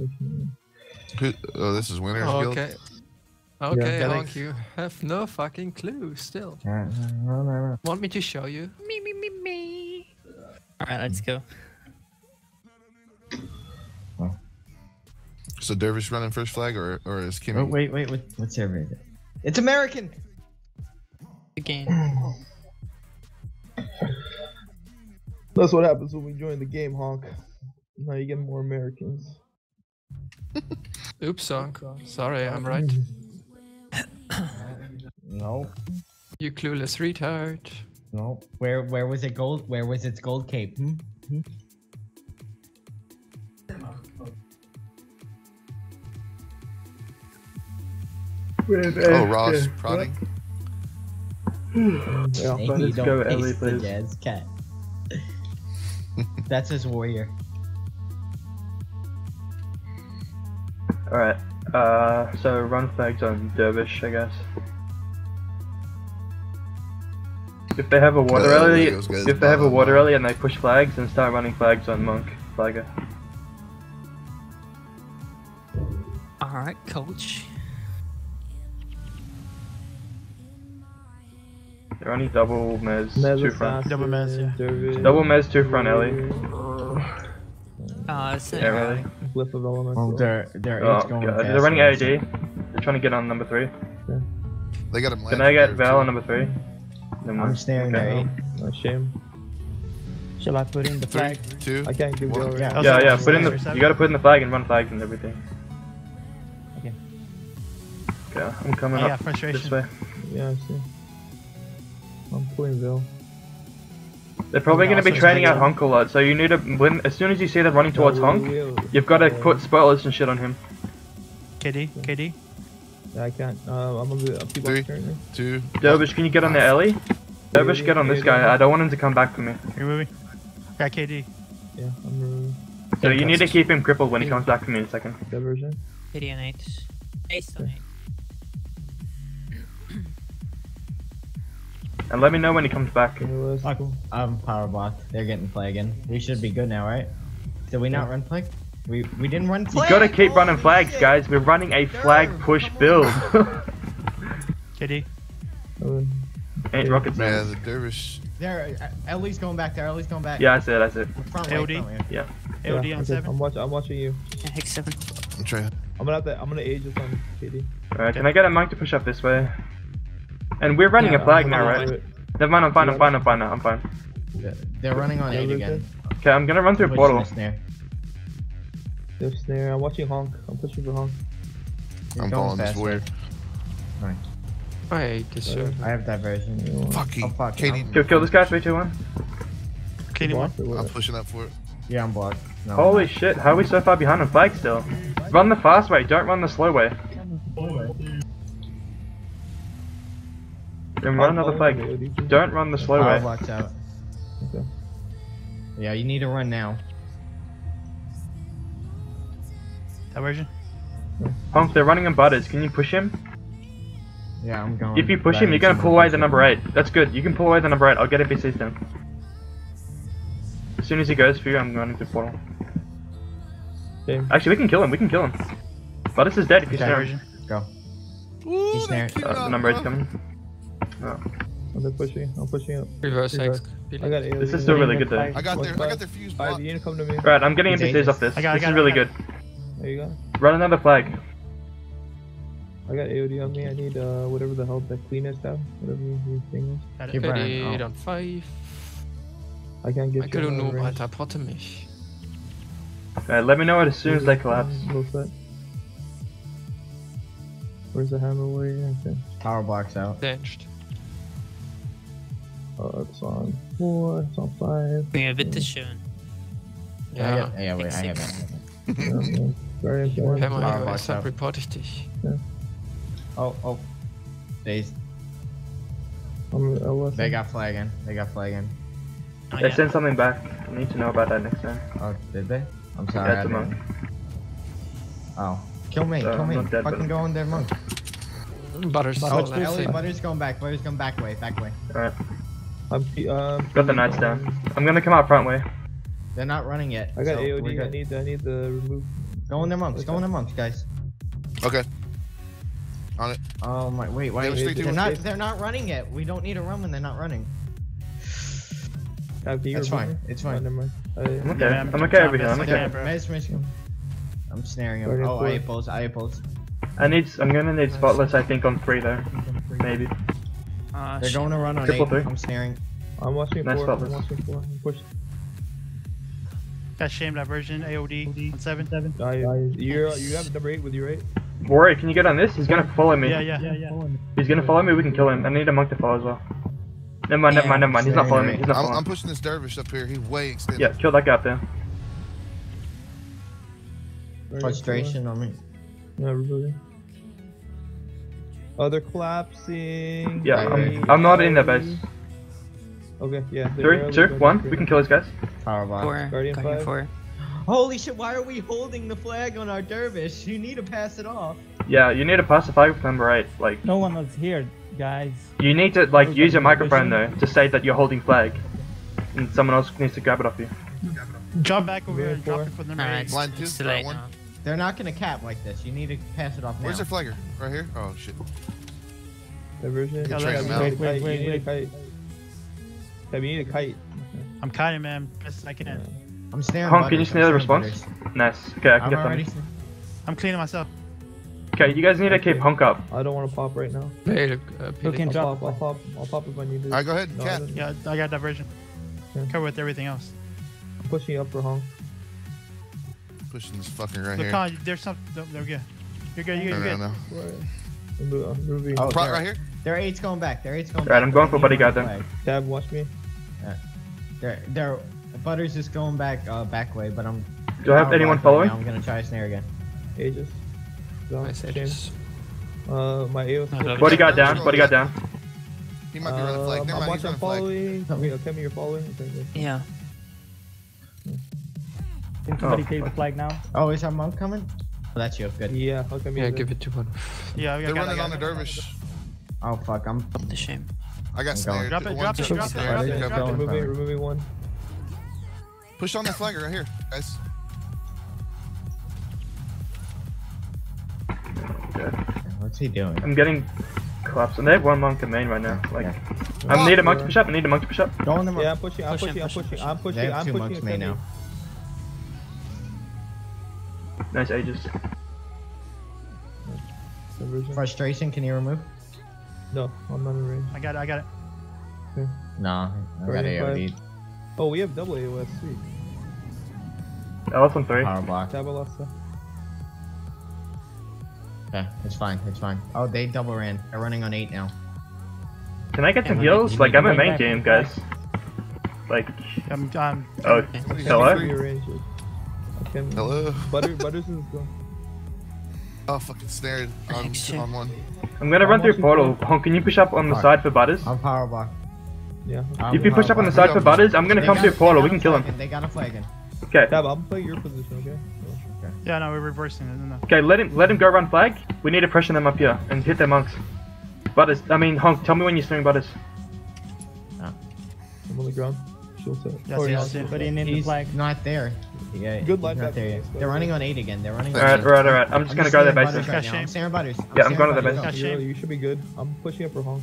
unfortunately. Who, oh, this is Winners oh, Guild. Okay. Okay, Yeah. Honk, you have no fucking clue still. No, no, no. Want me to show you? Me, me, me, me. Alright, let's go. So Dervish running first flag, or or is Kimmy? Oh, wait, wait, what, what server is it? It's American! Again. That's what happens when we join the game, honk. Now you get more Americans. Oops, Honk. Sorry, I'm right. No, You clueless retard. no. Where where was it gold? Where was its gold cape? Hmm? Hmm? Oh, Ross prodding. Yeah, Hey, you let's don't go, face Ellie, the jazz cat. That's his warrior. Alright, uh, so run flags on Dervish, I guess. If they have a water Uh, there alley, goes guys if they have a water alley and they push flags, then start running flags on Monk, Flagger. Alright, coach. They're only double mez, Mez two front. Double mez, yeah. Dervish, Double mez, two front alley. Oh, it's Yeah, really. Flip of elemental. Well, their their Oh eight's going god, they're running so- AOD. They're trying to get on number three. They got him. Can I get Val on number three? Never I'm staring Okay. at eight. No shame. Shall I put in the Three, flag? two. I can't give One. Yeah. yeah. Yeah, yeah, put in the, you gotta put in the flag and run flags and everything. Okay. Okay, I'm coming Oh, yeah, up frustration. this way. Yeah, I see. I'm pulling Bill. They're probably going to be also training out Honk a lot, so you need to when as soon as you see them running towards No, Honk, we- we- you've got to yeah. put spoilers and shit on him. KD, KD. Yeah, I can't. Uh, I'm gonna be. I'm people Three. currently. Two. Dervish, can you get on the alley? Dervish, get on this guy. I don't want him to come back for me. You're moving. Got KD. Yeah, I'm uh, So you need to keep him crippled when he comes back for me in a second. diversion. KD on 8. Ace on 8. And let me know when he comes back. Okay, let's I'm power blocked. They're getting flag in. We should be good now, right? Did we not run flag? We we didn't run You flag. gotta keep running flags, guys. We're running a flag push build. KD. Uh, Ain't rocket Man, science. the Dervish. There, uh, Ellie's going back there. Ellie's going back. Yeah, I see it, I see it. Front way, front. Yeah. AOD yeah, on 7. I'm watching. I'm watching you. Yeah, Hex 7. I'm trying. I'm gonna have to. I'm gonna age this on KD. Alright, can I get a monk to push up this way? And we're running Yeah, a flag now, right? do it. Never mind, I'm fine, I'm fine, I'm fine, I'm fine. They're- They're running on eight again. Okay, I'm gonna run through Pushing portal. the snare. There's snare. I'm watching honk. I'm pushing for honk. You're I'm going following this faster. warrior. I hate this Sorry. I have diversion. Fucking Oh, fuck. Katie. Kill, kill this guy, 3, 2, 1. KD 1. I'm pushing up for it. Yeah, I'm blocked. No, Holy shit, how are we so far behind on flag still? Run the fast way, don't run the slow way. Then run another flag. Don't run the slow Power way. blocks out. Okay. Yeah, you need to run now. Diversion. Honk, they're running in butters. Can you push him? Yeah, I'm going. If you push him, you're gonna pull away the number 8. That's good. You can pull away the number 8. I'll get NPCs down. As soon as he goes for you, I'm running to portal. Okay. Actually, we can kill him. We can kill him. Butters is dead if you Okay. snare him. Diversion. Go. Ooh, He's there. Uh, the number 8's bro. Coming. Oh. I'm pushing. I'm pushing up. Reverse Reverse. Hex. I got AOD. This is still really good though. I got One their. I five. got their fuse Alright, blocked. you need to come to me. Right, I'm getting He's NPCs off this. I got this I is got it, really I got good. There you go. Run another flag. I got AOD on me. I need uh whatever the hell the cleanest out. Whatever your thing is. Got it. Keep running. KD Oh. on 5. I can't get I you couldn't out of know, range. Alter, potte mich. Alright, let me know it as soon as they collapse. Low set. Where's the hammer warrior? Okay. Power blocks out. Danced. Uh, it's on four. It's on five. Ja, bitte schön. I Ja, got, yeah, wait, I have it. yeah, Guardian Hör Force. mal, Power ja, box deshalb report ich dich. Oh, oh. They, I'm LS. they got flag in. They got flag in. Oh, They yeah. sent something back. I need to know about that next time. Oh, did they? I'm sorry. That's I a monk. didn't. Oh. Kill me, Uh, kill me. not dead, Fucking go on there, monk. Butters Oh, still Ellie, laughing. Butter's going back. Butter's going back way, back way. Alright, I'm P- um, got the knights down. I'm gonna come out front way. They're not running yet. I got so AOD. I need. I need the remove. Go in their monks. Go in their monks, guys. Okay. On it. Oh my! Wait, wait. Damage three, They're not. They're not running yet. We don't need to run when they're not running. Tab, can you That's fine. me? It's Oh, fine. never mind. Uh, Okay, Yeah, I'm I'm okay over here. I'm okay. can. Mez, Mez, I'm snaring him. Oh, Oh, four. I pulse. I pulse. I need. I'm gonna need spotless. I think on three though. Maybe. Uh, They're shit. going to run on Triple eight. three. I'm snaring. I'm watching Nice four. I'm fellas. watching four. I'm push. Got shame diversion, AOD, on 7. 7. I, you're, you have number eight with you, right? Warrior, can you get on this? He's gonna follow me. Yeah, yeah, yeah, yeah. He's gonna follow me. We can kill him. I need a monk to follow as well. Never mind. Never mind. Never mind. He's not following me. He's not I'm, following. I'm pushing this dervish up here. He's way extended. Yeah, kill that guy up there. Guardian Frustration on me. four. Yeah, really. Oh, they're collapsing. Yeah, I'm, I'm not in the base. Okay, yeah. they're Three, barely two, going one. through. We can kill these guys. Power block. Four. Guardian Guardian five. four. Holy shit! Why are we holding the flag on our dervish? You need to pass it off. Yeah, you need to pacify with number eight. Like, No one was here, guys. you need to like use your microphone though to say that you're holding flag, and someone else needs to grab it off you. Jump back over here and drop it for number Alright, 8. it's, Line two, it's too line late one. Now. They're not gonna cap like this. You need to pass it off now. Where's their flagger? Right here? Oh shit. Diversion. Yeah, train Tab, them need a Wait, kite, wait, you need a wait. kite. Tab, you need a kite. I'm kiting, man. Best I can. I'm snaring. Honk, can you butters, snare the response? butters. Nice. Okay, I can I'm get already. them. I'm cleaning myself. Okay, you guys need to keep Honk up. I don't want to pop right now. Play, uh, You play can I'll drop. pop, I'll pop, I'll pop if I need to. Alright, go ahead. No, I Cat. don't- Yeah, I got diversion. Yeah. Cover with everything else. I'm pushing you up for Hong. Pushing this fucking right Look, here. Con, there's some. There we go. You're good, you're good, you're good. no. I'm I'm moving. Oh, Pro- there. right here? Their eight's going back. Their eight's going back. Alright, I'm going for Buddy need to run Guard the then. flag. Tab, watch me. Their, their Butters is going back uh, back way, but I'm. Do I have anyone following? now. I'm gonna try a snare again. Aegis. Down, Nice shame. edges. Uh, my AO. No, no, got down. Body got down. He might be running flag. Uh, Never I'm mind, watching running flag. following. Okay, okay, you're following. Yeah. Can somebody Oh, take the flag now? Oh, is our monk coming? Oh, that's you. Good. Yeah, okay, Yeah, give it to one. Yeah, we They're got, running on the dervish. Oh fuck, I'm. The shame. I got I'm snared. Drop it, drop it, drop it, drop it, drop it. Removing, removing one. Push on that flagger right here, guys. What's he doing? I'm getting collapsed, and they have one monk in main right now. Like, Yeah. I need a ah. monk to push up. I need a monk to push up. Go on the monk. Yeah, I'm pushing. I'm Push him, pushing. I'm push him, pushing. push I'm pushing. They have I'm two pushing. monks it's main heavy. now. Nice Aegis. Diversion. Frustration, can you remove? No, I'm not in range. I got it, I got it. No, I got Guardian AOD. Oh, we have double AOS. Sweet. I lost on three. Power block. Tab, I lost that. Okay, it's fine, it's fine. Oh, they double ran. They're running on eight now. Can I get some Yeah, heals? Like, I'm in bring main game, guys. Like, I'm, I'm, oh, Somebody's hello? Can. Hello. Butter, Butters is going. Oh, fucking snared on, Thanks, on one. I'm gonna I'm run through watching portal. Honk, can you push up on the Fuck. side for butters? I'm power block. Yeah. I'll If you push up on the side for butters, I'm gonna They come got- through they portal. We can kill him. They got a flagon. Okay. Tab, I'm play your position, okay? yeah, no, we're reversing it. No, no. Okay, let him let him go run flag. We need to pressure them up here and hit their monks. Butters, I mean Honk, tell me when you're swinging butters. I'm on the ground. Shield set. Yes, yes, shield yes. But in the He's flag. not there. Yeah, Good he's line not there yet. They're but- running on eight again. They're running on Alright, eight. alright, alright. I'm just gonna guard their snaring bases. butters right now. I'm snaring butters. I'm Yeah, I'm going to the butters. base. Got You're- You should be good. I'm pushing up for Hong.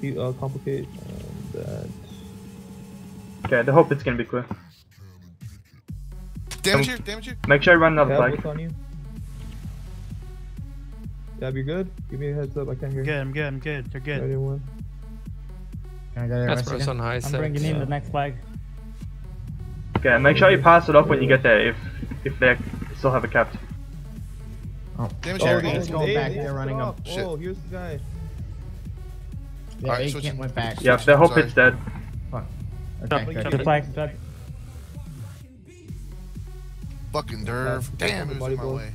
He, uh, complicate. And that. Okay, the hope it's gonna be clear. Damage here, damage here. Make sure I run another Tab, flag. what's on you? Tab, you good? Give me a heads up. I can't hear you. good, I'm good, I'm good. They're good. Ready, one. Can I go there That's rest for us again? on high I'm set. bringing in the next flag. Okay, make sure you pass it off when you get there if if they still have a capped. Oh, Damage oh, There here. he going back, they're running stop. Shit. Oh, here's the guy. yeah, Alright, eight went back. Yeah, the hope Sorry. it's dead. Okay, Jump, good. The flag, flag. Fucking derv. Damn, it was in my way.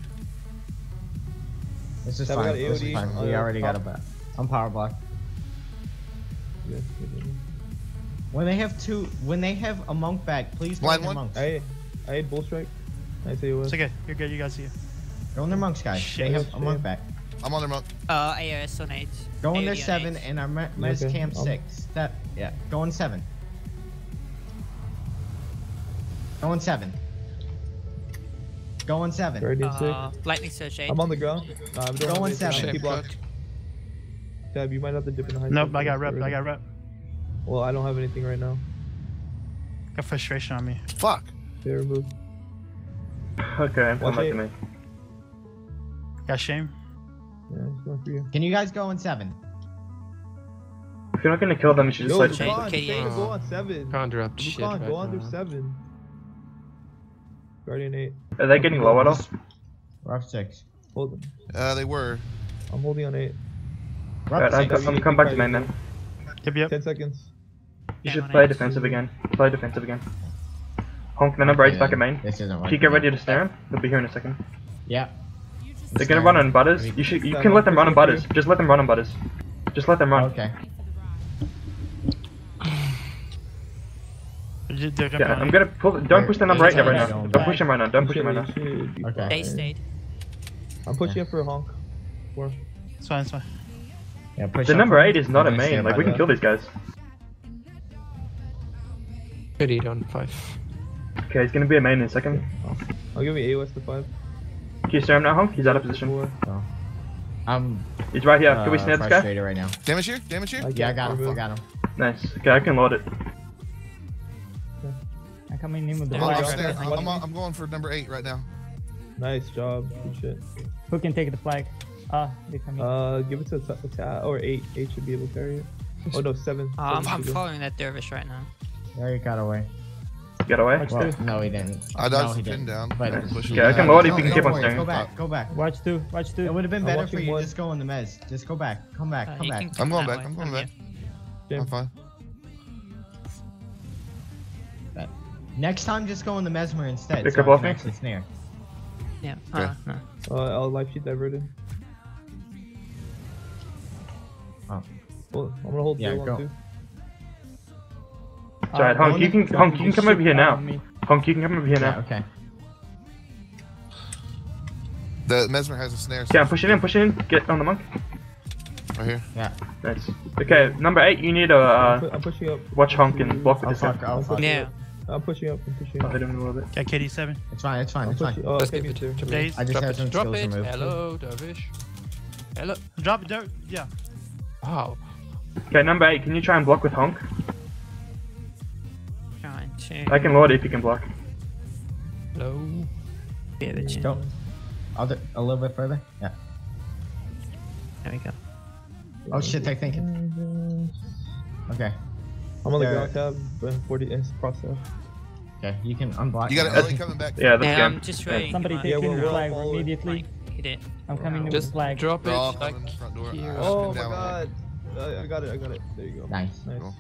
This is fine. This is fine. We already got a bat. I'm power block. Yeah, yeah, When they have two, when they have a monk back, please go Line one. monks. I, I had bull strike. I say it was. It's okay, you're good, you guys see it. Go in their monks, guys. Shit. They have a monk back. I'm on their monk. Uh, AOS on 8. Go in their AOD on seven eight. and our me- mes Okay, cam I'll- six. That yeah. Go in seven. Go in seven. Go on seven. Guardian six. Uh, lightning surge 8. I'm on the ground. Nah, I'm Go doing on anything. seven. Keep Shape blocked. Cut. Tab, you might have to dip in the high. Nope, I got first rep. I got rep. Well, I don't have anything right now. Got frustration on me. Fuck. Fair move. Okay, come Watch back it. to me. Got shame. Yeah, it's going for you. Can you guys go in seven? If you're not gonna kill them, you should just Yo, like. Shade, okay, Shade, yeah. go on seven. Can't drop shit Dukan, right go under now. seven. Guardian eight. Are they getting low at all? We're up six. Hold them. Uh, they were. I'm holding on eight. We're up Right, I'm, six. I'm come back to main then. Yep, yep. Ten seconds. You Yeah, should play defensive again. Play defensive again. Honk the number eight's back at main. This isn't working. Can you get ready to snare him? They'll be here in a second. Yeah. They're gonna run on butters. You should. You can let them run on butters. Just let them run on butters. Just let them run. Okay. They're they're Yeah, I'm gonna pull. Don't push the number eight there right now. Don't push him right now. Don't push him right now. Okay. They stayed. I'm pushing up for a honk. Four. It's fine, it's fine. Yeah, push The number eight is not a I'm gonna main. Like we can that. kill these guys. Ready on five. Okay, he's gonna be a main in a second. I'll give you AOS to five. Can you snare him now, Honk? He's out of position. Four. I'm He's right here. uh, Can we snare this guy? frustrated right now. Damage here? Damage here? Yeah, I got him. I got him. Nice. Okay, I can load it. I'm coming in with the I'm, Flag I'm, right I'm, I'm going for number eight right now. Nice job. Good shit. Who can take the flag? Ah, they coming. Uh, give it to a ta- or eight. Eight should be able to carry it. Oh no, seven. Uh, I'm, I'm following that dervish right now. There he got away. Get away. Well, no, he didn't. I no, dodged he the pin didn't. down. But Push Okay, I it can down. load if No, you can keep on worries, staring. Go back. Go back. Watch two. Watch two. It would have been better for you one. just go on the mez. Just go back. Come back. Uh, Come back. Come come back. that I'm going back. way. I'm going back. I'm fine. Next time, just go on the mesmer instead. Pick so up I off me. snare. Yeah. Okay. Uh, no. Uh, I'll life sheet diverted. Oh. Well, I'm gonna hold Yeah, go. on two. It's alright, Honk, you can Honk, you can come over here now. Honk, you can come over here Yeah. now. Okay. The Mesmer has a snare. Yeah, I'm pushing in, pushing in. Get on the monk. Right here. Yeah. Nice. Okay, number eight, you need to I'm, uh, pu- I'm pushing up. watch Honk and block with this guy. fuck. I'm fuck. pushing Yeah. up. I'm pushing up. I'm pushing I'll up. hit him a little bit. Got KD7. It's fine. It's fine. I'm It's fine. pushing. Oh, Let's okay, give it to me. Days. I just Drop had it. some Drop it. Hello, Dervish. Hello. Drop it, dirt. Yeah. Wow. Okay, number eight, can you try and block with Honk? Trying to. I can load it if you can block. Hello. Give it to- Go. Other, a little bit further. Yeah. There we go. Oh shit, they're thinking. Okay. I'm on the There. ground tab, but 40 is process. Okay. You can unblock. You got now. Ellie coming back. Yeah, that's Yeah. I'm just Yeah. ready. Somebody Come take. Yeah, we're the all flag following. immediately. Hit it. I'm coming in with Just the flag. drop it They're like coming in the front door. here. Uh, Oh my god. Uh, I got it. I got it. There you go. Nice. Nice. Cool.